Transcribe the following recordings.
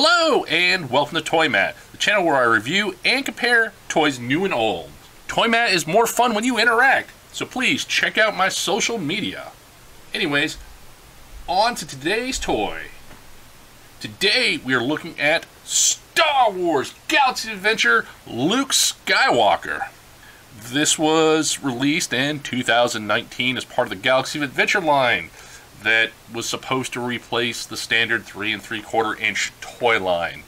Hello and welcome to ToyMatt, the channel where I review and compare toys new and old. ToyMatt is more fun when you interact, so please check out my social media. Anyways, on to today's toy. Today we are looking at Star Wars Galaxy Adventure Luke Skywalker. This was released in 2019 as part of the Galaxy Adventure line that was supposed to replace the standard three and three quarter inch toy line,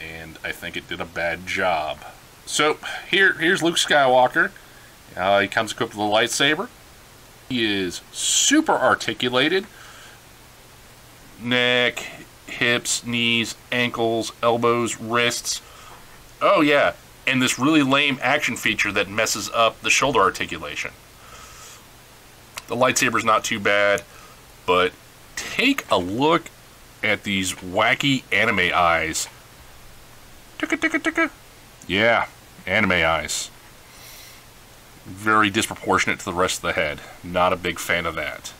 and I think it did a bad job. So here, here's Luke Skywalker. Uh, he comes equipped with a lightsaber. He is super articulated. Neck, hips, knees, ankles, elbows, wrists. Oh yeah, and this really lame action feature that messes up the shoulder articulation. The lightsaber's not too bad but take a look at these wacky anime eyes. Ticka ticka ticka. Yeah, anime eyes. Very disproportionate to the rest of the head. Not a big fan of that.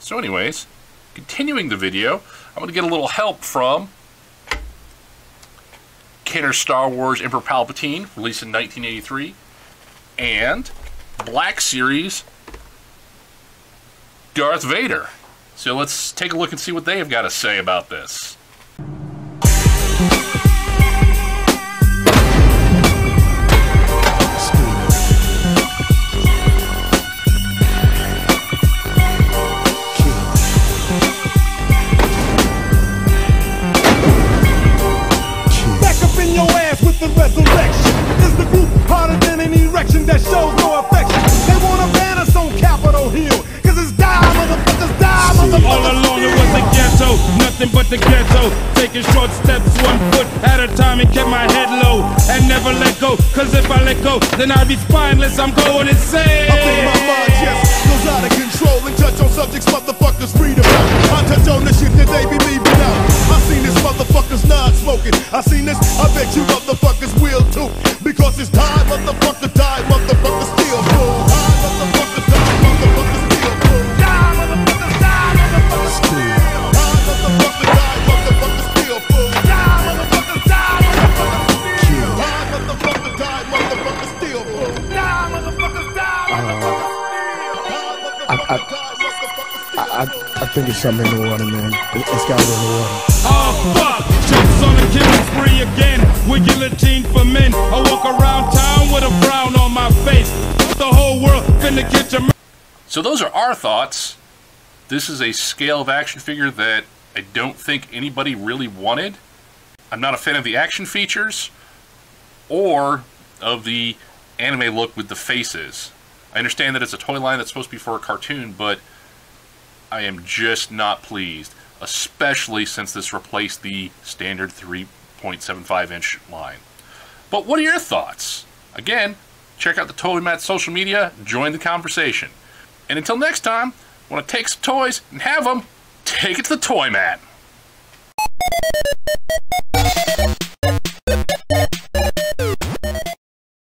So anyways, continuing the video, I'm going to get a little help from Kenner Star Wars Emperor Palpatine, released in 1983, and Black Series Darth Vader. So let's take a look and see what they have got to say about this. Back up in your ass with the resurrection. Is the group harder than an erection that shows no affection? Taking short steps, one foot at a time, and kept my head low and never let go. Cause if I let go, then I'd be spineless. I'm going insane. I think my mind just goes out of control and touch on subjects motherfuckers read die, motherfucker, still. Die, motherfucker, die, motherfucker, still. I, I think it's something in the water, man. It, it's gotta be in the water. Oh fuck! Jumps on the killing spree again. With guillotine for men. I walk around town with a frown on my face. The whole world finna get your. So those are our thoughts. This is a scale of action figure that I don't think anybody really wanted. I'm not a fan of the action features or of the anime look with the faces. I understand that it's a toy line that's supposed to be for a cartoon, but I am just not pleased, especially since this replaced the standard 3.75 inch line. But what are your thoughts? Again, check out the ToyMatt social media, join the conversation. And until next time, want to take some toys and have them, take it to the ToyMatt.